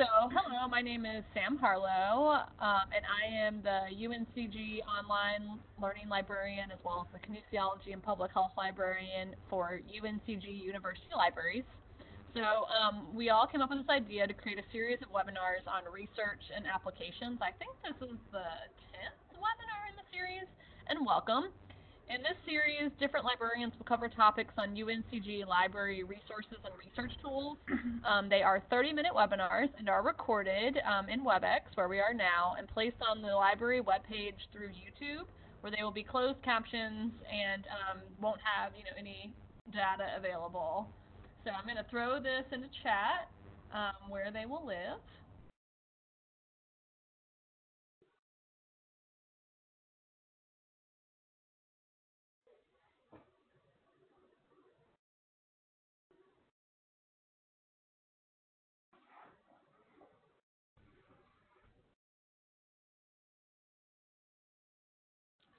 so hello, my name is Sam Harlow, um, and I am the UNCG online learning librarian as well as the kinesiology and public health librarian for UNCG University Libraries. So um, we all came up with this idea to create a series of webinars on research and applications. I think this is the 10th webinar in the series, and welcome. In this series, different librarians will cover topics on UNCG library resources and research tools. Um, they are 30-minute webinars and are recorded um, in WebEx, where we are now, and placed on the library webpage through YouTube, where they will be closed captions and um, won't have you know any data available. So I'm going to throw this into chat um, where they will live.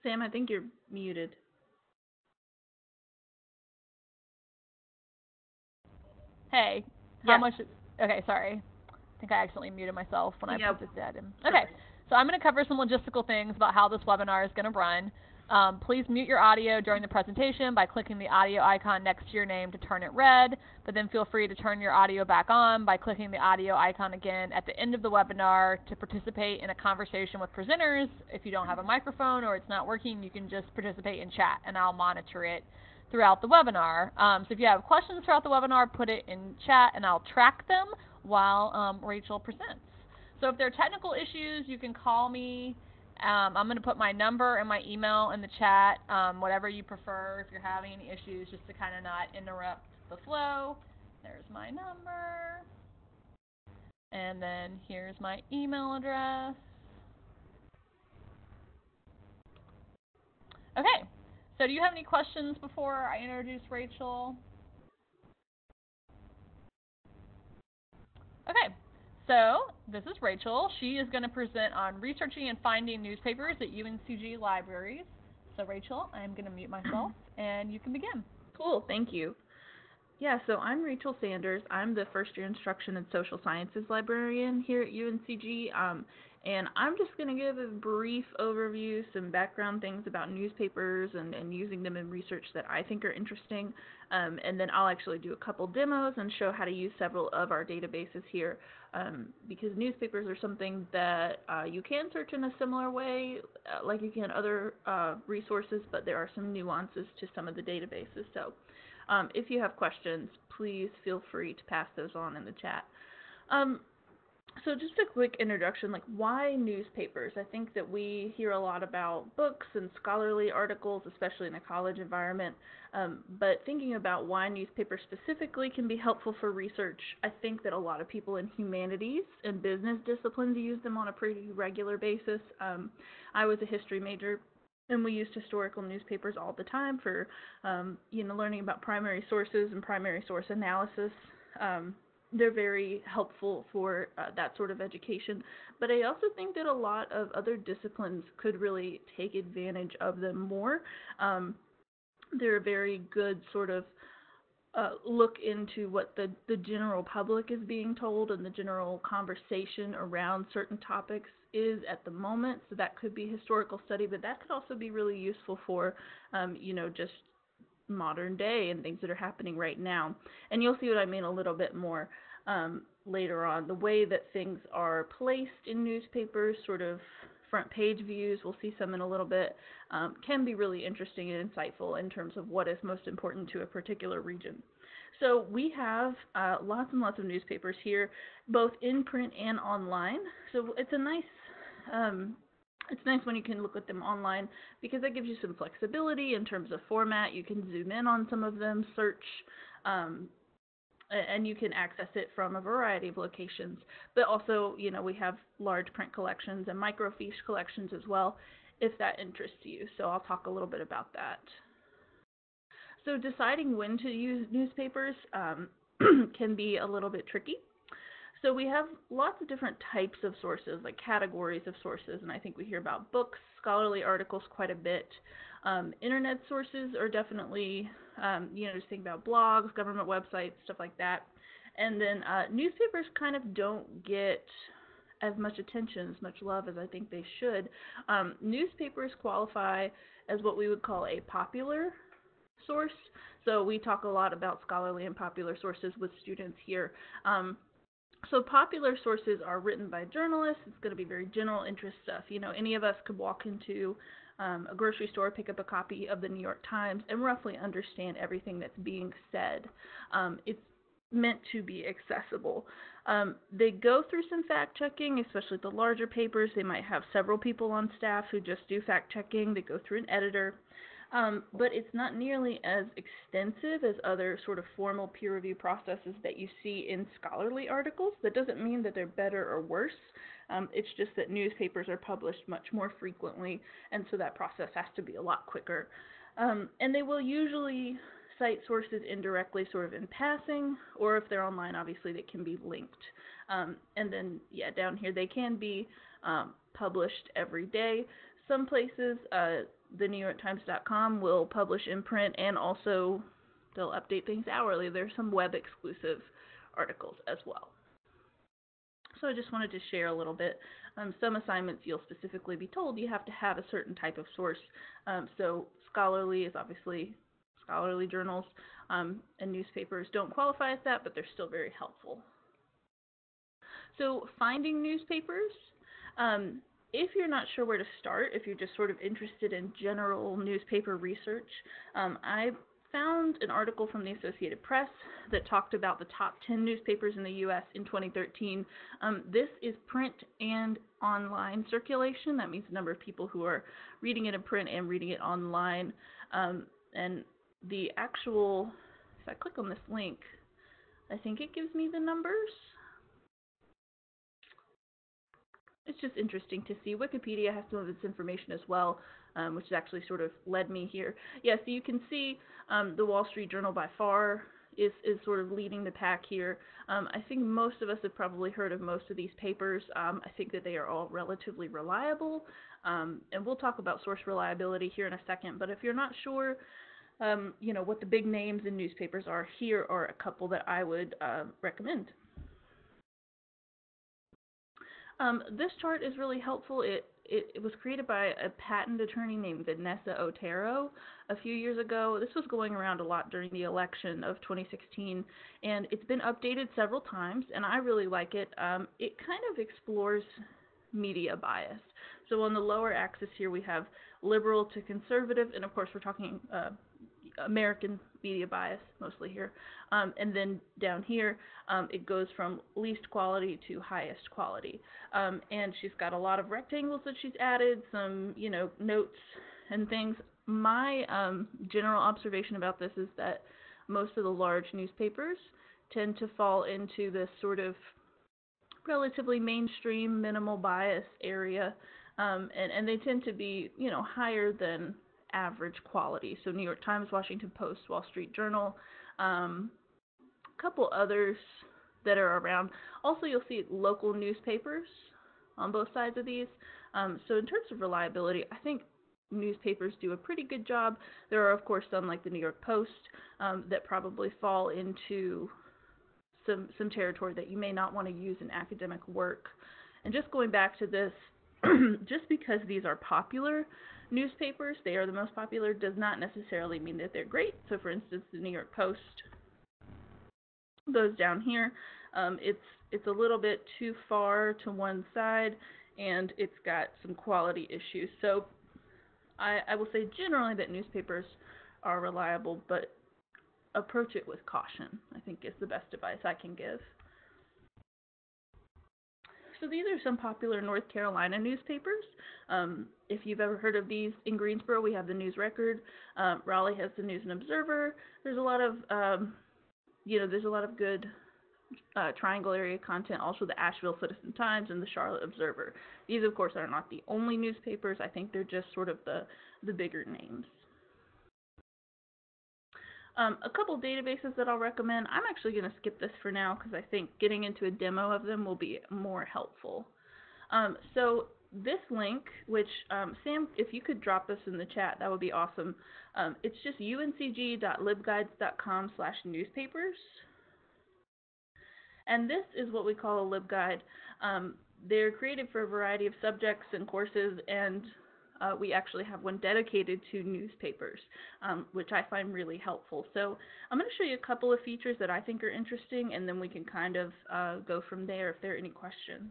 Sam, I think you're muted. Hey, how much? Okay, sorry. I think I accidentally muted myself when I Yep. put this ad in. Okay, so I'm going to cover some logistical things about how this webinar is going to run. Um, please mute your audio during the presentation by clicking the audio icon next to your name to turn it red, but then feel free to turn your audio back on by clicking the audio icon again at the end of the webinar to participate in a conversation with presenters. If you don't have a microphone or it's not working, you can just participate in chat and I'll monitor it throughout the webinar. Um, so if you have questions throughout the webinar, put it in chat and I'll track them while um, Rachel presents. So if there are technical issues, you can call me. Um, I'm going to put my number and my email in the chat, um, whatever you prefer if you're having any issues, just to kind of not interrupt the flow. There's my number. And then here's my email address. Okay, so do you have any questions before I introduce Rachel? Okay, so this is Rachel. She is going to present on researching and finding newspapers at UNCG libraries. So Rachel, I'm going to mute myself and you can begin. Cool, thank you. Yeah, so I'm Rachel Sanders. I'm the first year instruction and social sciences librarian here at UNCG. Um, and I'm just going to give a brief overview, some background things about newspapers and, and using them in research that I think are interesting. Um, and then I'll actually do a couple demos and show how to use several of our databases here um, because newspapers are something that uh, you can search in a similar way uh, like you can other uh, resources, but there are some nuances to some of the databases. So um, if you have questions, please feel free to pass those on in the chat. Um, so just a quick introduction, like why newspapers? I think that we hear a lot about books and scholarly articles, especially in a college environment. Um, but thinking about why newspapers specifically can be helpful for research, I think that a lot of people in humanities and business disciplines use them on a pretty regular basis. Um, I was a history major, and we used historical newspapers all the time for, um, you know, learning about primary sources and primary source analysis. They're very helpful for uh, that sort of education. But I also think that a lot of other disciplines could really take advantage of them more. Um, they're a very good sort of uh, look into what the, the general public is being told and the general conversation around certain topics is at the moment. So that could be historical study, but that could also be really useful for, um, you know, just modern day and things that are happening right now. And you'll see what I mean a little bit more um, later on. The way that things are placed in newspapers, sort of front page views, we'll see some in a little bit, um, can be really interesting and insightful in terms of what is most important to a particular region. So we have uh, lots and lots of newspapers here, both in print and online. So it's a nice um, it's nice when you can look at them online because that gives you some flexibility in terms of format. You can zoom in on some of them, search, um, and you can access it from a variety of locations. But also, you know, we have large print collections and microfiche collections as well, if that interests you. So I'll talk a little bit about that. So deciding when to use newspapers um, can be a little bit tricky. So we have lots of different types of sources, like categories of sources, and I think we hear about books, scholarly articles quite a bit. Um, internet sources are definitely, um, you know, just think about blogs, government websites, stuff like that. And then uh, newspapers kind of don't get as much attention, as much love as I think they should. Um, newspapers qualify as what we would call a popular source. So we talk a lot about scholarly and popular sources with students here. Um, so popular sources are written by journalists. It's going to be very general interest stuff. You know, any of us could walk into um, a grocery store, pick up a copy of the New York Times, and roughly understand everything that's being said. Um, it's meant to be accessible. Um, they go through some fact checking, especially the larger papers. They might have several people on staff who just do fact checking. They go through an editor. Um, but it's not nearly as extensive as other sort of formal peer review processes that you see in scholarly articles. That doesn't mean that they're better or worse. Um, it's just that newspapers are published much more frequently, and so that process has to be a lot quicker. Um, and they will usually cite sources indirectly, sort of in passing, or if they're online, obviously they can be linked. Um, and then, yeah, down here they can be um, published every day. Some places, uh, the NewYorkTimes.com will publish in print and also they'll update things hourly. There's some web exclusive articles as well. So I just wanted to share a little bit. Um, some assignments you'll specifically be told you have to have a certain type of source. Um, so scholarly is obviously scholarly journals um, and newspapers don't qualify as that, but they're still very helpful. So finding newspapers, um, if you're not sure where to start, if you're just sort of interested in general newspaper research, um, I found an article from the Associated Press that talked about the top 10 newspapers in the U.S. in 2013. Um, this is print and online circulation. That means the number of people who are reading it in print and reading it online. Um, and the actual, if I click on this link, I think it gives me the numbers it's just interesting to see. Wikipedia has some of its information as well, um, which has actually sort of led me here. Yeah, so you can see um, the Wall Street Journal by far is, is sort of leading the pack here. Um, I think most of us have probably heard of most of these papers. Um, I think that they are all relatively reliable, um, and we'll talk about source reliability here in a second. But if you're not sure, um, you know what the big names in newspapers are, here are a couple that I would uh, recommend. Um, this chart is really helpful. It, it, it was created by a patent attorney named Vanessa Otero a few years ago. This was going around a lot during the election of 2016, and it's been updated several times, and I really like it. Um, it kind of explores media bias. So on the lower axis here, we have liberal to conservative, and of course, we're talking uh, American media bias mostly here. Um, and then down here, um, it goes from least quality to highest quality. Um, and she's got a lot of rectangles that she's added, some, you know, notes and things. My um, general observation about this is that most of the large newspapers tend to fall into this sort of relatively mainstream, minimal bias area. Um, and, and they tend to be, you know, higher than average quality. So New York Times, Washington Post, Wall Street Journal, um, a couple others that are around. Also, you'll see local newspapers on both sides of these. Um, so in terms of reliability, I think newspapers do a pretty good job. There are, of course, some like the New York Post um, that probably fall into some some territory that you may not want to use in academic work. And just going back to this, just because these are popular newspapers, they are the most popular, does not necessarily mean that they're great. So, for instance, the New York Post goes down here. Um, it's it's a little bit too far to one side, and it's got some quality issues. So, I, I will say generally that newspapers are reliable, but approach it with caution. I think is the best advice I can give. So these are some popular North Carolina newspapers. Um, if you've ever heard of these in Greensboro, we have the News Record. Um, Raleigh has the News and Observer. There's a lot of, um, you know, there's a lot of good uh, Triangle area content. Also, the Asheville Citizen Times and the Charlotte Observer. These, of course, are not the only newspapers. I think they're just sort of the the bigger names. Um, a couple databases that I'll recommend. I'm actually going to skip this for now because I think getting into a demo of them will be more helpful. Um, so this link, which um, Sam, if you could drop this in the chat, that would be awesome. Um, it's just uncg.libguides.com slash newspapers. And this is what we call a LibGuide. Um, they're created for a variety of subjects and courses, and uh, we actually have one dedicated to newspapers, um, which I find really helpful. So I'm going to show you a couple of features that I think are interesting, and then we can kind of uh, go from there if there are any questions.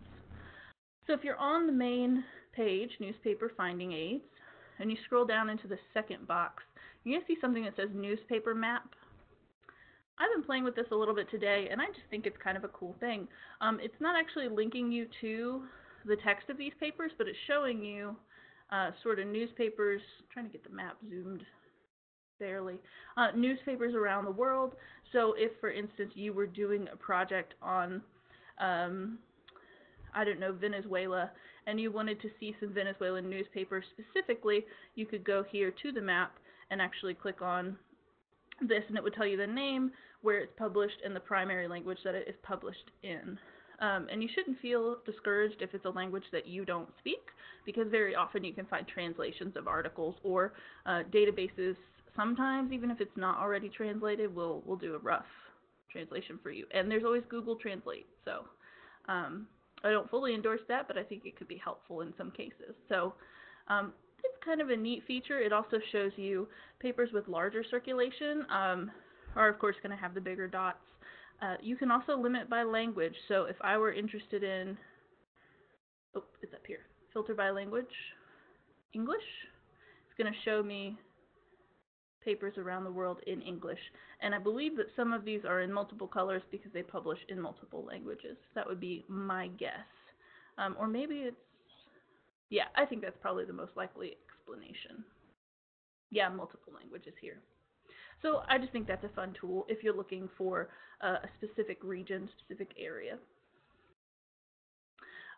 So if you're on the main page, Newspaper Finding Aids, and you scroll down into the second box, you're going to see something that says Newspaper Map. I've been playing with this a little bit today, and I just think it's kind of a cool thing. Um, it's not actually linking you to the text of these papers, but it's showing you uh, sort of newspapers, trying to get the map zoomed barely, uh, newspapers around the world. So if, for instance, you were doing a project on, um, I don't know, Venezuela, and you wanted to see some Venezuelan newspapers specifically, you could go here to the map and actually click on this, and it would tell you the name, where it's published, and the primary language that it is published in. Um, and you shouldn't feel discouraged if it's a language that you don't speak, because very often you can find translations of articles or uh, databases. Sometimes, even if it's not already translated, we'll we'll do a rough translation for you. And there's always Google Translate, so um, I don't fully endorse that, but I think it could be helpful in some cases. So um, it's kind of a neat feature. It also shows you papers with larger circulation um, are of course going to have the bigger dots. Uh, you can also limit by language. So if I were interested in, oh, it's up here, filter by language, English, it's going to show me papers around the world in English. And I believe that some of these are in multiple colors because they publish in multiple languages. That would be my guess. Um, or maybe it's, yeah, I think that's probably the most likely explanation. Yeah, multiple languages here. So I just think that's a fun tool if you're looking for a specific region, specific area.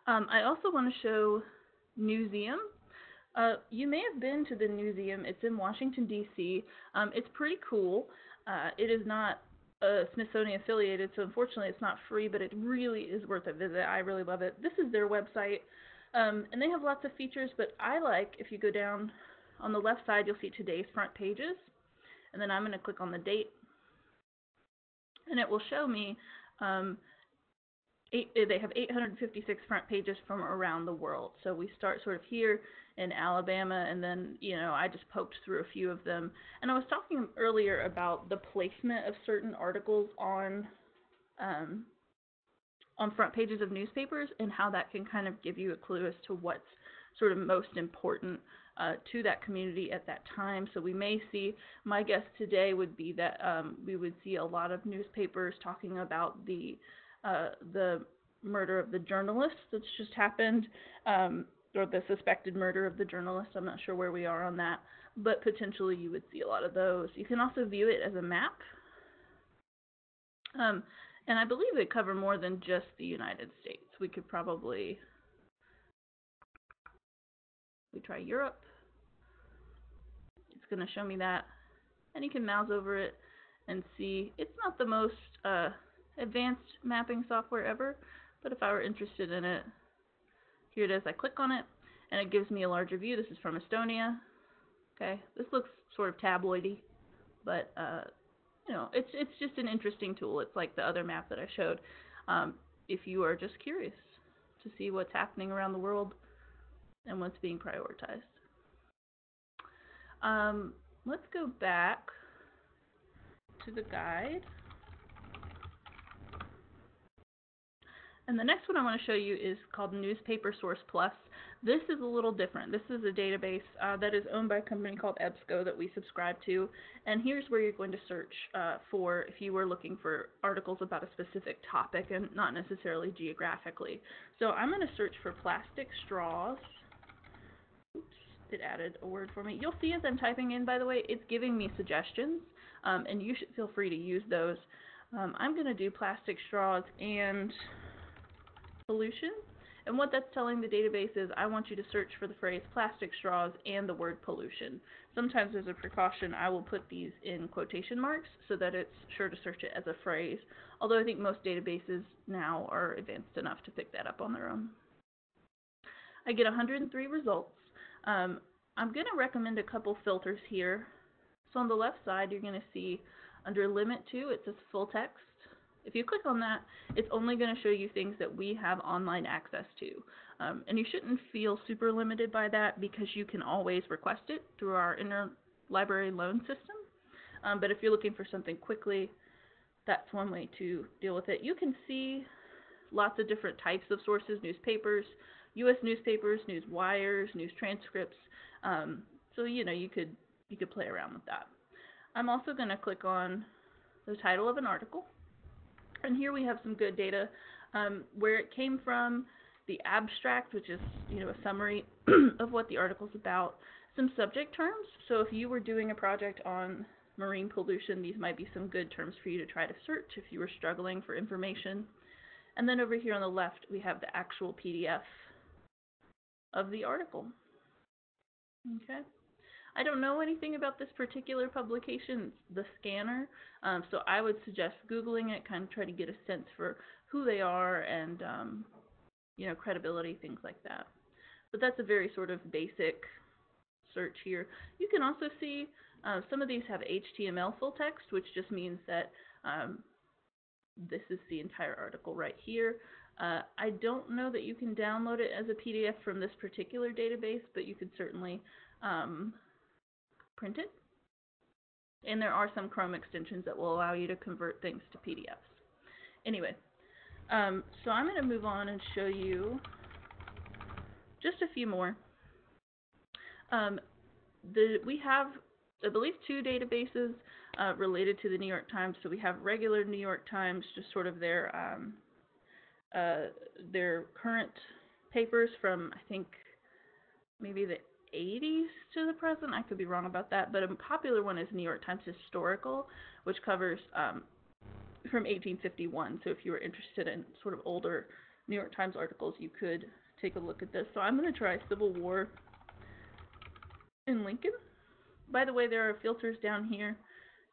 Um, I also want to show Newseum. Uh, you may have been to the Newseum. It's in Washington, D.C. Um, it's pretty cool. Uh, it is not uh, Smithsonian affiliated, so unfortunately it's not free, but it really is worth a visit. I really love it. This is their website, um, and they have lots of features, but I like, if you go down on the left side, you'll see today's front pages and then I'm going to click on the date and it will show me um, eight, they have 856 front pages from around the world. So we start sort of here in Alabama, and then you know I just poked through a few of them. And I was talking earlier about the placement of certain articles on um, on front pages of newspapers and how that can kind of give you a clue as to what's sort of most important uh, to that community at that time. So we may see, my guess today would be that um, we would see a lot of newspapers talking about the uh, the murder of the journalist that's just happened, um, or the suspected murder of the journalist. I'm not sure where we are on that, but potentially you would see a lot of those. You can also view it as a map. Um, and I believe they cover more than just the United States. We could probably we try Europe. It's going to show me that. And you can mouse over it and see. It's not the most uh, advanced mapping software ever, but if I were interested in it, here it is. I click on it, and it gives me a larger view. This is from Estonia. Okay, this looks sort of tabloidy, but uh, you know, it's it's just an interesting tool. It's like the other map that I showed. Um, if you are just curious to see what's happening around the world and what's being prioritized. Um, let's go back to the guide. And the next one I want to show you is called Newspaper Source Plus. This is a little different. This is a database uh, that is owned by a company called EBSCO that we subscribe to. And here's where you're going to search uh, for if you were looking for articles about a specific topic and not necessarily geographically. So I'm going to search for plastic straws it added a word for me. You'll see as I'm typing in, by the way, it's giving me suggestions, um, and you should feel free to use those. Um, I'm going to do plastic straws and pollution. And what that's telling the database is I want you to search for the phrase plastic straws and the word pollution. Sometimes as a precaution, I will put these in quotation marks so that it's sure to search it as a phrase, although I think most databases now are advanced enough to pick that up on their own. I get 103 results. Um, I'm going to recommend a couple filters here. So on the left side, you're going to see under Limit To, it says Full Text. If you click on that, it's only going to show you things that we have online access to. Um, and you shouldn't feel super limited by that because you can always request it through our interlibrary loan system. Um, but if you're looking for something quickly, that's one way to deal with it. You can see lots of different types of sources, newspapers, U.S. newspapers, news wires, news transcripts. Um, so you know you could you could play around with that. I'm also going to click on the title of an article, and here we have some good data, um, where it came from, the abstract, which is you know a summary of what the article is about, some subject terms. So if you were doing a project on marine pollution, these might be some good terms for you to try to search if you were struggling for information. And then over here on the left, we have the actual PDF of the article. Okay. I don't know anything about this particular publication, the scanner, um, so I would suggest Googling it, kind of try to get a sense for who they are and, um, you know, credibility, things like that. But that's a very sort of basic search here. You can also see uh, some of these have HTML full text, which just means that um, this is the entire article right here. Uh, I don't know that you can download it as a PDF from this particular database, but you could certainly um, print it. And there are some Chrome extensions that will allow you to convert things to PDFs. Anyway, um, so I'm going to move on and show you just a few more. Um, the, we have, I believe, two databases uh, related to the New York Times. So we have regular New York Times, just sort of their um, uh, their current papers from I think maybe the 80s to the present. I could be wrong about that, but a popular one is New York Times Historical, which covers um, from 1851. So if you were interested in sort of older New York Times articles, you could take a look at this. So I'm going to try Civil War in Lincoln. By the way, there are filters down here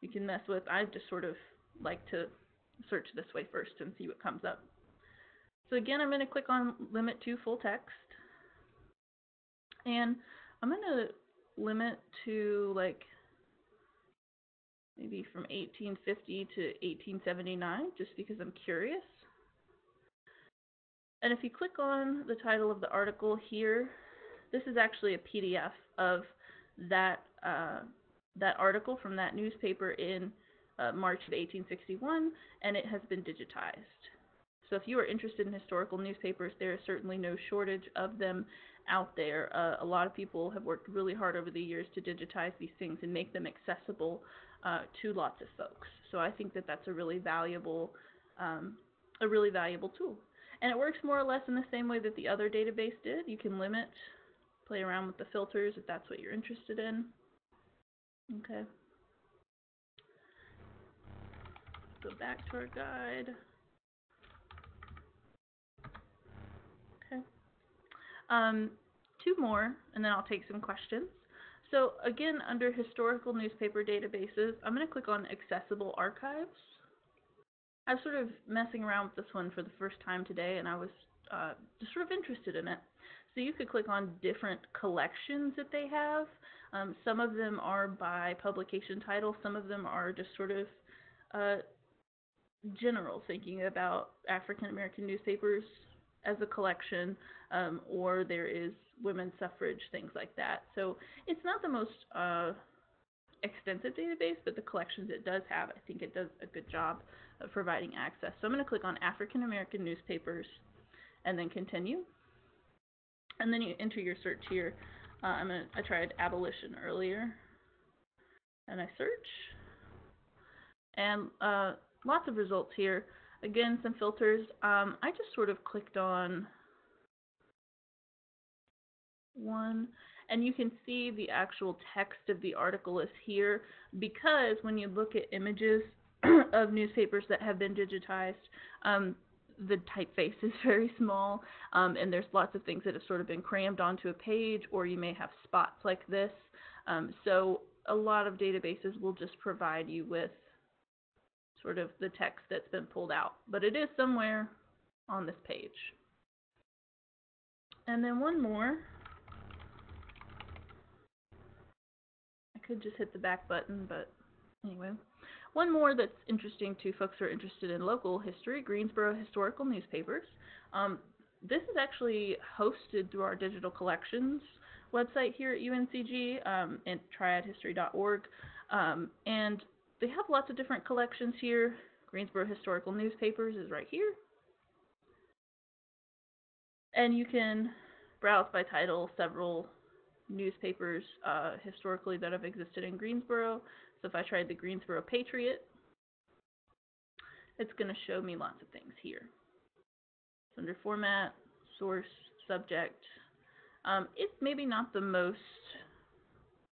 you can mess with. I just sort of like to search this way first and see what comes up. So again, I'm going to click on limit to full text. And I'm going to limit to like maybe from 1850 to 1879 just because I'm curious. And if you click on the title of the article here, this is actually a PDF of that uh, that article from that newspaper in uh, March of 1861, and it has been digitized. So if you are interested in historical newspapers, there is certainly no shortage of them out there. Uh, a lot of people have worked really hard over the years to digitize these things and make them accessible uh, to lots of folks. So I think that that's a really valuable, um, a really valuable tool. And it works more or less in the same way that the other database did. You can limit, play around with the filters if that's what you're interested in. Okay. Go back to our guide. Okay. Um, two more, and then I'll take some questions. So again, under historical newspaper databases, I'm going to click on accessible archives. I was sort of messing around with this one for the first time today, and I was uh, just sort of interested in it. So you could click on different collections that they have. Um, some of them are by publication title, some of them are just sort of uh, general, thinking about African American newspapers as a collection, um, or there is women's suffrage, things like that. So it's not the most uh, extensive database, but the collections it does have, I think it does a good job of providing access. So I'm going to click on African American newspapers and then continue. And then you enter your search here. Uh, I'm gonna, I tried abolition earlier, and I search, and uh, lots of results here. Again, some filters. Um, I just sort of clicked on one, and you can see the actual text of the article is here because when you look at images of newspapers that have been digitized, um, the typeface is very small, um, and there's lots of things that have sort of been crammed onto a page, or you may have spots like this. Um, so a lot of databases will just provide you with sort of the text that's been pulled out, but it is somewhere on this page. And then one more. I could just hit the back button, but anyway. One more that's interesting to folks who are interested in local history, Greensboro Historical Newspapers. Um, this is actually hosted through our digital collections website here at UNCG um, at triadhistory.org. Um, and they have lots of different collections here. Greensboro Historical Newspapers is right here. And you can browse by title several newspapers uh, historically that have existed in Greensboro. So if I tried the Greensboro Patriot, it's going to show me lots of things here. It's under format, source, subject. Um, it's maybe not the most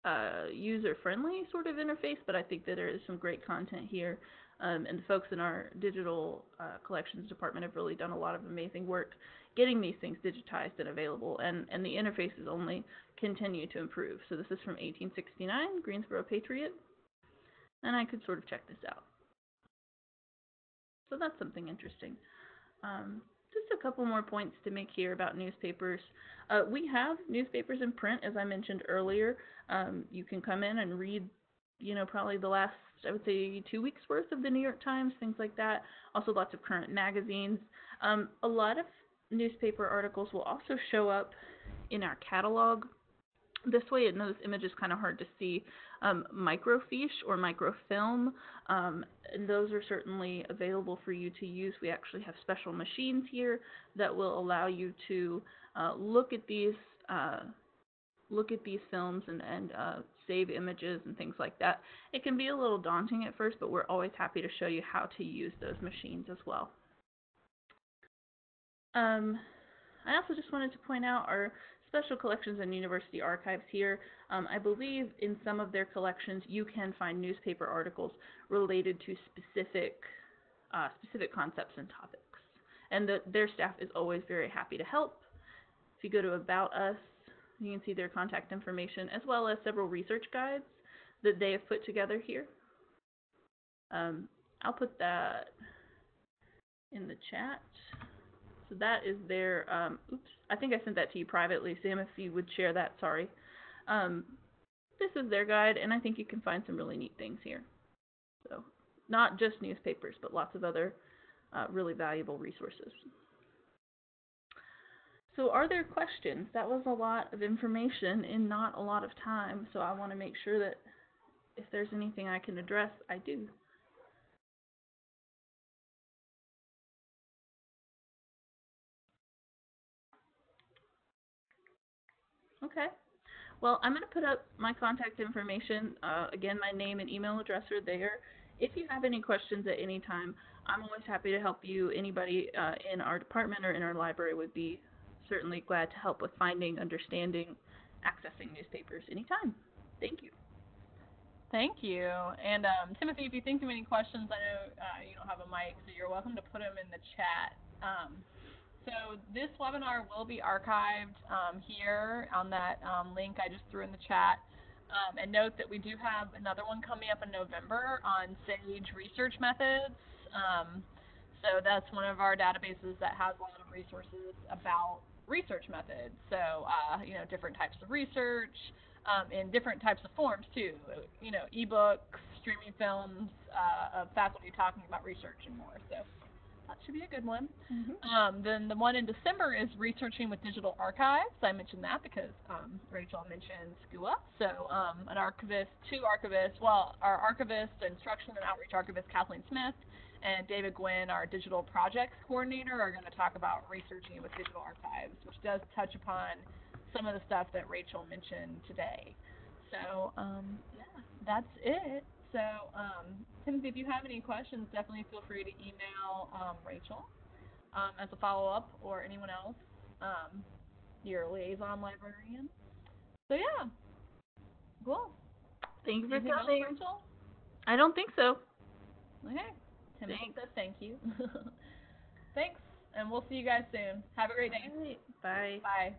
uh, user-friendly sort of interface, but I think that there is some great content here. Um, and the folks in our digital uh, collections department have really done a lot of amazing work getting these things digitized and available, and, and the interfaces only continue to improve. So this is from 1869, Greensboro Patriot, and I could sort of check this out. So that's something interesting. Um, just a couple more points to make here about newspapers. Uh, we have newspapers in print, as I mentioned earlier. Um, you can come in and read, you know, probably the last, I would say, two weeks worth of the New York Times, things like that. Also, lots of current magazines. Um, a lot of newspaper articles will also show up in our catalog. This way, I know this image is kind of hard to see. Um, microfiche or microfilm, um, and those are certainly available for you to use. We actually have special machines here that will allow you to uh, look at these uh, look at these films and, and uh, save images and things like that. It can be a little daunting at first, but we're always happy to show you how to use those machines as well. Um, I also just wanted to point out our special collections and university archives here. Um, I believe in some of their collections you can find newspaper articles related to specific uh, specific concepts and topics. And the, their staff is always very happy to help. If you go to About Us, you can see their contact information as well as several research guides that they have put together here. Um, I'll put that in the chat. So that is their, um, oops, I think I sent that to you privately, Sam, if you would share that, sorry. Um, this is their guide, and I think you can find some really neat things here. So, not just newspapers, but lots of other uh, really valuable resources. So are there questions? That was a lot of information in not a lot of time, so I want to make sure that if there's anything I can address, I do. Okay. Well, I'm going to put up my contact information. Uh, again, my name and email address are there. If you have any questions at any time, I'm always happy to help you. Anybody uh, in our department or in our library would be certainly glad to help with finding, understanding, accessing newspapers anytime. Thank you. Thank you. And um, Timothy, if you think of any questions, I know uh, you don't have a mic, so you're welcome to put them in the chat. Um, so this webinar will be archived um, here on that um, link I just threw in the chat. Um, and note that we do have another one coming up in November on SAGE research methods. Um, so that's one of our databases that has a lot of resources about research methods. So, uh, you know, different types of research um, in different types of forms too. You know, ebooks, streaming films uh, of faculty talking about research and more. So that should be a good one. Mm-hmm. Um, then the one in December is researching with digital archives. I mentioned that because um, Rachel mentioned SCUA. So um, an archivist, two archivists, well, our archivist, instruction and outreach archivist Kathleen Smith, and David Gwynn, our digital projects coordinator, are going to talk about researching with digital archives, which does touch upon some of the stuff that Rachel mentioned today. So um, yeah, that's it. So, um, Timothy, if you have any questions, definitely feel free to email um, Rachel um, as a follow up or anyone else, um, your liaison librarian. So, yeah. Cool. Thank you for Anything else, coming. Rachel? I don't think so. Okay. Timothy Thanks. says thank you. Thanks, and we'll see you guys soon. Have a great day. Right. Bye. Bye.